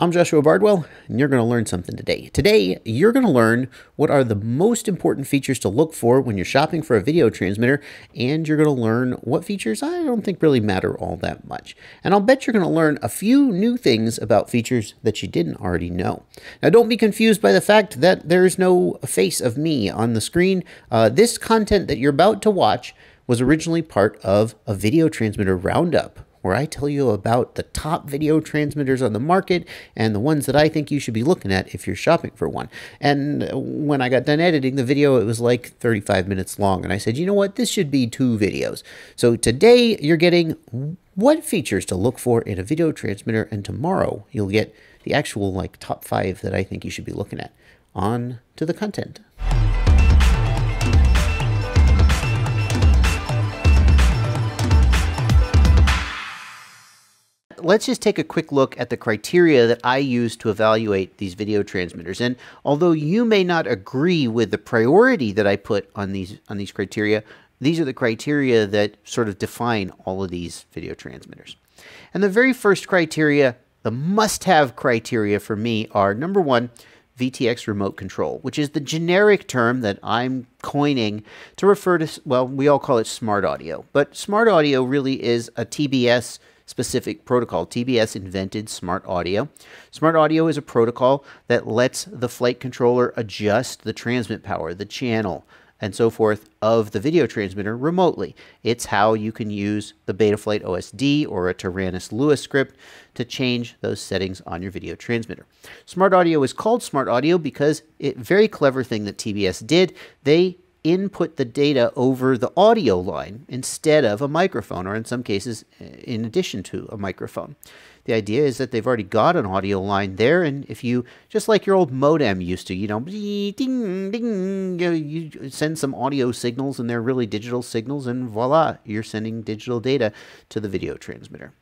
I'm Joshua Bardwell, and you're going to learn something today. Today, you're going to learn what are the most important features to look for when you're shopping for a video transmitter, and you're going to learn what features I don't think really matter all that much. And I'll bet you're going to learn a few new things about features that you didn't already know. Now, don't be confused by the fact that there's no face of me on the screen. Uh, this content that you're about to watch was originally part of a video transmitter roundup where I tell you about the top video transmitters on the market and the ones that I think you should be looking at if you're shopping for one. And when I got done editing the video, it was like 35 minutes long. And I said, you know what? This should be two videos. So today you're getting what features to look for in a video transmitter. And tomorrow you'll get the actual like top five that I think you should be looking at. On to the content. Let's just take a quick look at the criteria that I use to evaluate these video transmitters. And although you may not agree with the priority that I put on these on these criteria, these are the criteria that sort of define all of these video transmitters. And the very first criteria, the must-have criteria for me are number one, VTX remote control, which is the generic term that I'm coining to refer to, well, we all call it smart audio. But smart audio really is a TBS specific protocol. TBS invented smart audio. Smart audio is a protocol that lets the flight controller adjust the transmit power, the channel, and so forth of the video transmitter remotely. It's how you can use the Betaflight OSD or a Taranis Lua script to change those settings on your video transmitter. Smart audio is called smart audio because it very clever thing that TBS did. They input the data over the audio line instead of a microphone, or in some cases, eh, in addition to a microphone. The idea is that they've already got an audio line there, and if you, just like your old modem used to, you know, ding, ding, you send some audio signals, and they're really digital signals, and voila, you're sending digital data to the video transmitter.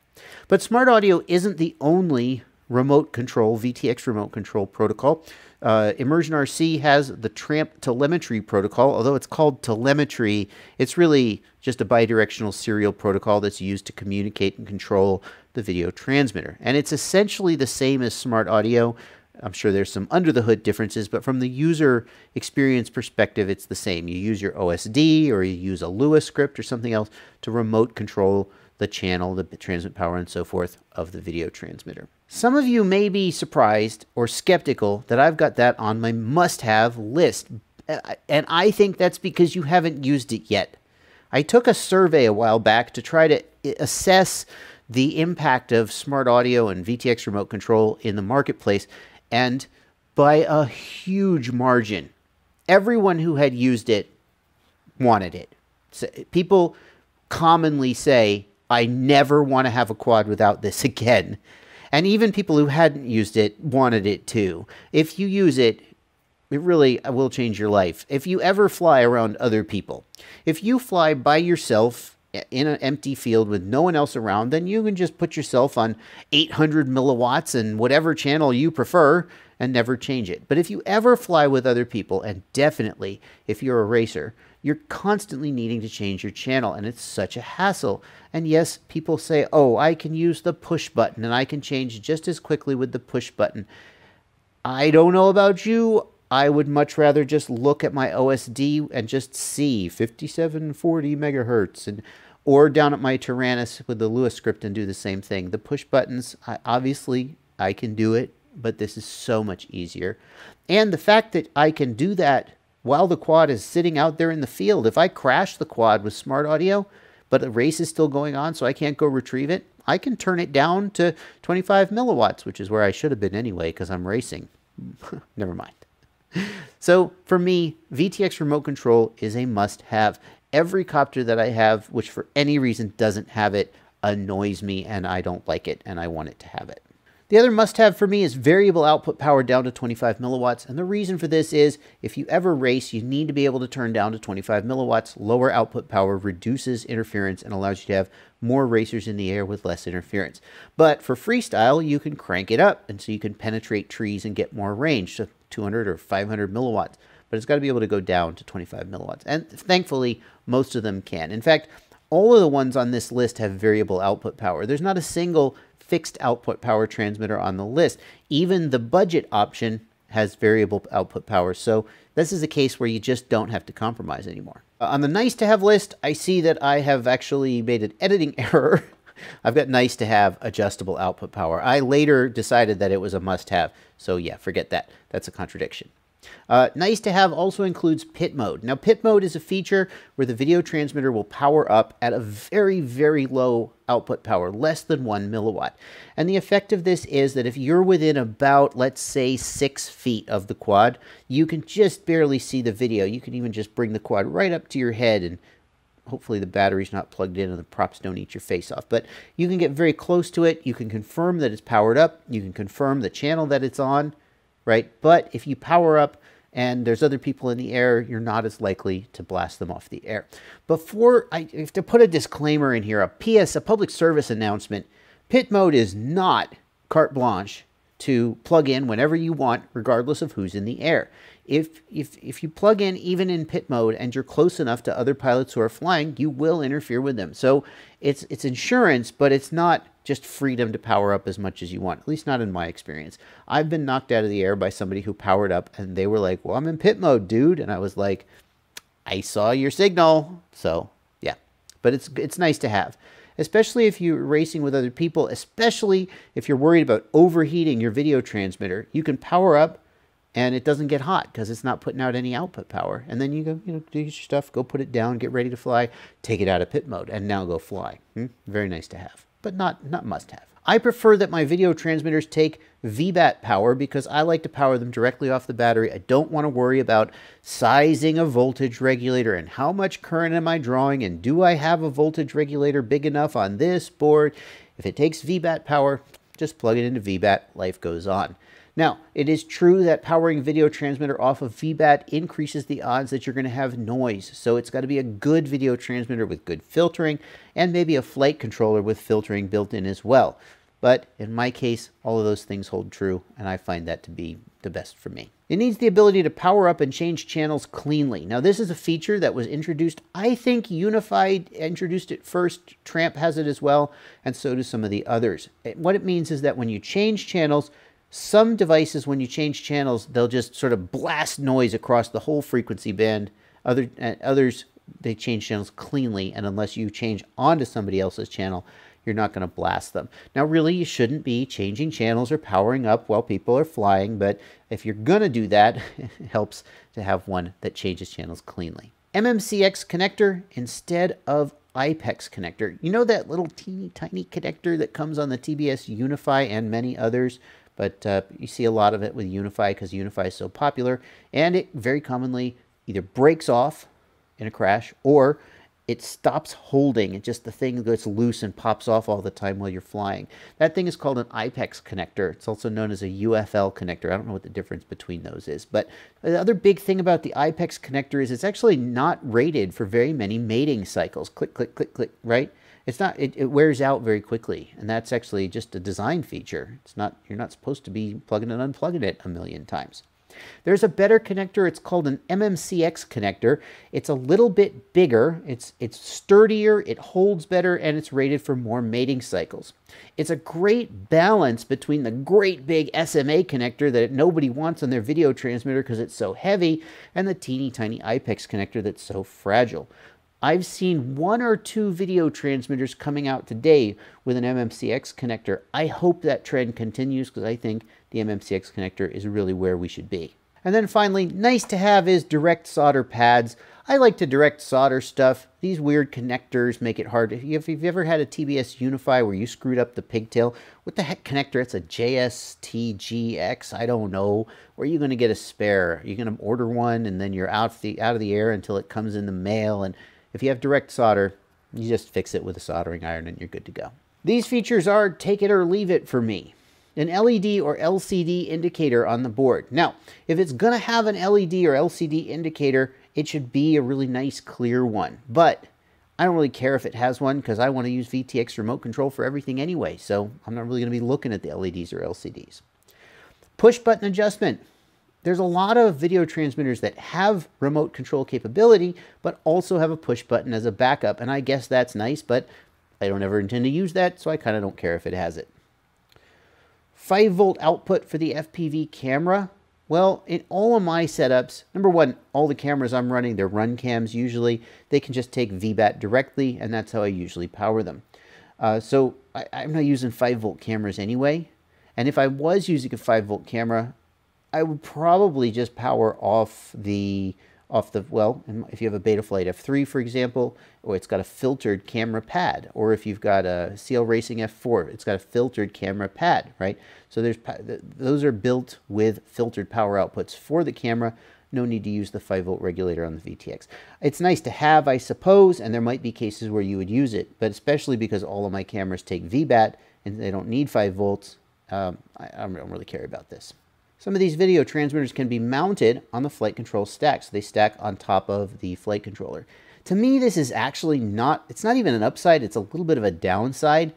But smart audio isn't the only remote control, VTX remote control protocol. Uh, ImmersionRC has the Tramp telemetry protocol. Although it's called telemetry, it's really just a bidirectional serial protocol that's used to communicate and control the video transmitter. And it's essentially the same as smart audio. I'm sure there's some under the hood differences, but from the user experience perspective, it's the same. You use your OSD or you use a Lua script or something else to remote control the channel, the transmit power, and so forth of the video transmitter. Some of you may be surprised or skeptical that I've got that on my must-have list, uh, and I think that's because you haven't used it yet. I took a survey a while back to try to uh, assess the impact of smart audio and VTX remote control in the marketplace, and by a huge margin, everyone who had used it wanted it. So people commonly say, I never want to have a quad without this again. And even people who hadn't used it wanted it too. If you use it, it really uh, will change your life. If you ever fly around other people, if you fly by yourself eh, in an empty field with no one else around, then you can just put yourself on 800 milliwatts and whatever channel you prefer and never change it. But if you ever fly with other people, and definitely if you're a racer, you're constantly needing to change your channel, and it's such a hassle. And yes, people say, oh, I can use the push button, and I can change just as quickly with the push button. I don't know about you. I would much rather just look at my OSD and just see 5740 megahertz and or down at my Taranis with the Lua script and do the same thing. The push buttons, I, obviously, I can do it, but this is so much easier. And the fact that I can do that while the quad is sitting out there in the field. If I crash the quad with smart audio, but the race is still going on, so I can't go retrieve it, I can turn it down to 25 milliwatts, which is where I should have been anyway because I'm racing. Never mind. So for me, VTX remote control is a must have. Every copter that I have, which for any reason doesn't have it, annoys me and I don't like it and I want it to have it. The other must-have for me is variable output power down to 25 milliwatts, and the reason for this is if you ever race, you need to be able to turn down to 25 milliwatts. Lower output power reduces interference and allows you to have more racers in the air with less interference. But for freestyle, you can crank it up, and so you can penetrate trees and get more range, so 200 or 500 milliwatts. But it's got to be able to go down to 25 milliwatts, and thankfully, most of them can. In fact, all of the ones on this list have variable output power. There's not a single fixed output power transmitter on the list. Even the budget option has variable output power. So this is a case where you just don't have to compromise anymore. Uh, on the nice to have list, I see that I have actually made an editing error. I've got nice to have adjustable output power. I later decided that it was a must have. So yeah, forget that. That's a contradiction. Uh, nice to have also includes pit mode. Now, pit mode is a feature where the video transmitter will power up at a very, very low output power, less than one milliwatt. And the effect of this is that if you're within about, let's say, six feet of the quad, you can just barely see the video. You can even just bring the quad right up to your head and hopefully the battery's not plugged in and the props don't eat your face off. But you can get very close to it. You can confirm that it's powered up. You can confirm the channel that it's on right? But if you power up and there's other people in the air, you're not as likely to blast them off the air. Before I have to put a disclaimer in here, a PS, a public service announcement. Pit mode is not carte blanche to plug in whenever you want, regardless of who's in the air. If, if, if you plug in even in pit mode and you're close enough to other pilots who are flying, you will interfere with them. So it's, it's insurance, but it's not just freedom to power up as much as you want, at least not in my experience. I've been knocked out of the air by somebody who powered up and they were like, well, I'm in pit mode, dude. And I was like, I saw your signal. So yeah, but it's, it's nice to have especially if you're racing with other people, especially if you're worried about overheating your video transmitter. You can power up and it doesn't get hot because it's not putting out any output power. And then you go, you know, do your stuff, go put it down, get ready to fly, take it out of pit mode, and now go fly. Hmm? Very nice to have, but not, not must have. I prefer that my video transmitters take VBAT power because I like to power them directly off the battery. I don't want to worry about sizing a voltage regulator and how much current am I drawing and do I have a voltage regulator big enough on this board. If it takes VBAT power, just plug it into VBAT, life goes on. Now, it is true that powering video transmitter off of VBAT increases the odds that you're going to have noise. So it's got to be a good video transmitter with good filtering and maybe a flight controller with filtering built in as well. But in my case, all of those things hold true, and I find that to be the best for me. It needs the ability to power up and change channels cleanly. Now, this is a feature that was introduced, I think Unified introduced it first, Tramp has it as well, and so do some of the others. What it means is that when you change channels, some devices, when you change channels, they'll just sort of blast noise across the whole frequency band. Other, others, they change channels cleanly, and unless you change onto somebody else's channel, you're not going to blast them. Now, really, you shouldn't be changing channels or powering up while people are flying, but if you're going to do that, it helps to have one that changes channels cleanly. MMCX connector instead of IPEX connector. You know that little teeny tiny connector that comes on the TBS Unify and many others? But uh, you see a lot of it with Unify because Unify is so popular. And it very commonly either breaks off in a crash or it stops holding. It just the thing gets loose and pops off all the time while you're flying. That thing is called an IPEX connector. It's also known as a UFL connector. I don't know what the difference between those is. But the other big thing about the IPEX connector is it's actually not rated for very many mating cycles. Click, click, click, click, right? It's not, it, it wears out very quickly. And that's actually just a design feature. It's not, you're not supposed to be plugging and unplugging it a million times. There's a better connector. It's called an MMCX connector. It's a little bit bigger. It's, it's sturdier, it holds better, and it's rated for more mating cycles. It's a great balance between the great big SMA connector that nobody wants on their video transmitter because it's so heavy and the teeny tiny IPEX connector that's so fragile. I've seen one or two video transmitters coming out today with an MMCX connector. I hope that trend continues because I think the MMCX connector is really where we should be. And then finally, nice to have is direct solder pads. I like to direct solder stuff. These weird connectors make it hard. If you've ever had a TBS Unify where you screwed up the pigtail, what the heck connector? It's a JSTGX, I don't know. Where are you going to get a spare? You're going to order one and then you're out, the, out of the air until it comes in the mail and if you have direct solder, you just fix it with a soldering iron and you're good to go. These features are take it or leave it for me. An LED or LCD indicator on the board. Now, if it's going to have an LED or LCD indicator, it should be a really nice clear one. But I don't really care if it has one because I want to use VTX remote control for everything anyway. So I'm not really going to be looking at the LEDs or LCDs. Push button adjustment. There's a lot of video transmitters that have remote control capability, but also have a push button as a backup. And I guess that's nice, but I don't ever intend to use that, so I kind of don't care if it has it. 5 volt output for the FPV camera. Well, in all of my setups, number one, all the cameras I'm running, they're RunCams usually. They can just take VBAT directly, and that's how I usually power them. Uh, so I, I'm not using 5 volt cameras anyway. And if I was using a 5 volt camera, I would probably just power off the off the, well, if you have a Betaflight F3, for example, or it's got a filtered camera pad, or if you've got a CL Racing F4, it's got a filtered camera pad, right? So there's those are built with filtered power outputs for the camera. No need to use the 5 volt regulator on the VTX. It's nice to have, I suppose, and there might be cases where you would use it, but especially because all of my cameras take VBAT and they don't need 5 volts, um, I, I don't really care about this. Some of these video transmitters can be mounted on the flight control stack, so they stack on top of the flight controller. To me, this is actually not, it's not even an upside, it's a little bit of a downside.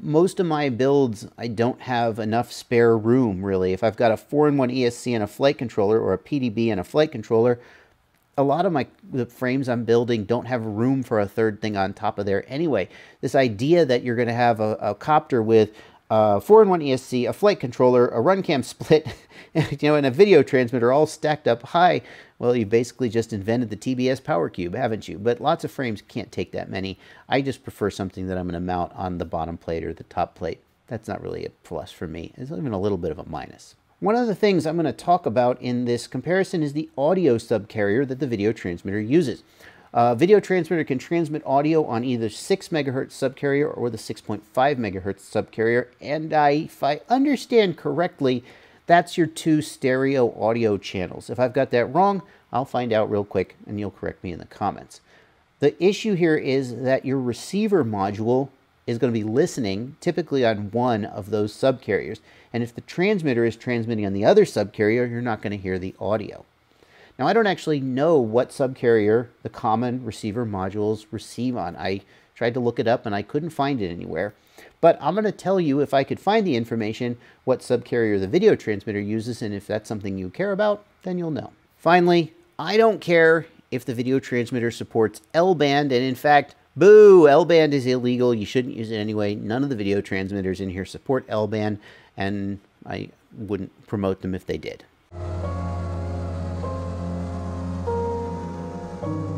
Most of my builds, I don't have enough spare room, really. If I've got a 4-in-1 ESC and a flight controller, or a PDB and a flight controller, a lot of my the frames I'm building don't have room for a third thing on top of there anyway. This idea that you're going to have a, a copter with uh, 4-in-1 ESC, a flight controller, a RunCam split, you know, and a video transmitter all stacked up high. Well, you basically just invented the TBS Power Cube, haven't you? But lots of frames can't take that many. I just prefer something that I'm going to mount on the bottom plate or the top plate. That's not really a plus for me. It's even a little bit of a minus. One of the things I'm going to talk about in this comparison is the audio subcarrier that the video transmitter uses. Uh, video transmitter can transmit audio on either 6 megahertz subcarrier or the 6.5 megahertz subcarrier. And I, if I understand correctly, that's your two stereo audio channels. If I've got that wrong, I'll find out real quick and you'll correct me in the comments. The issue here is that your receiver module is going to be listening typically on one of those subcarriers. And if the transmitter is transmitting on the other subcarrier, you're not going to hear the audio. Now, I don't actually know what subcarrier the common receiver modules receive on. I tried to look it up and I couldn't find it anywhere. But I'm going to tell you, if I could find the information, what subcarrier the video transmitter uses, and if that's something you care about, then you'll know. Finally, I don't care if the video transmitter supports L-band, and in fact, boo, L-band is illegal. You shouldn't use it anyway. None of the video transmitters in here support L-band, and I wouldn't promote them if they did. 了。